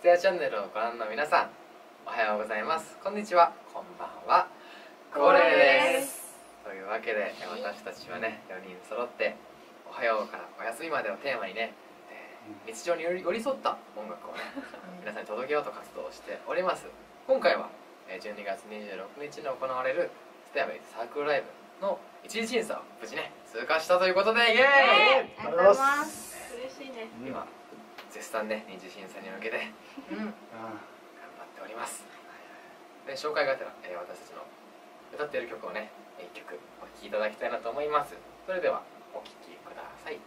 ステアチャンネルをご覧の皆さんおはようございます。こんにちは。こんばんは。ゴレです。というわけで私たちはね4人揃っておはようからお休みまでをテーマにねえー日常に寄り添った音楽をね皆さんに届けようと活動しております。今回はえー12月26日に行われるステアウェイズサークルライブの一次審査を無事ね通過したということでイエーイ。ありがとうございます絶賛ね二次審査に向けて。うん。頑張っております。で紹介がてら、えー私たちの歌っている曲をね1曲お聴きいただきたいなと思います。それではお聴きください。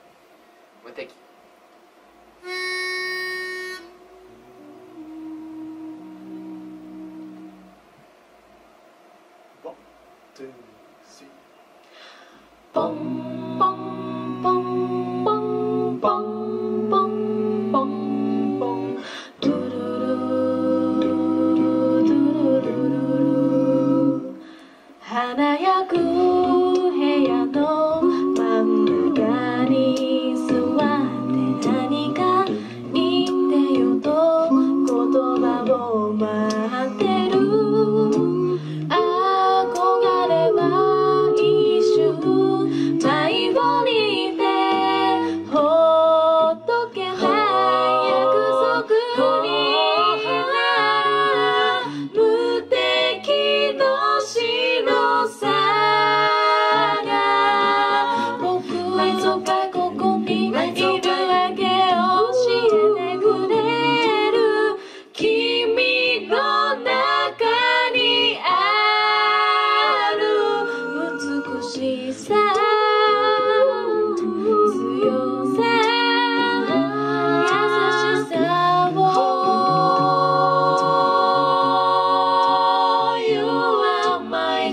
無敵。ポ早く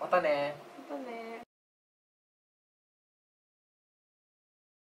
またねまたね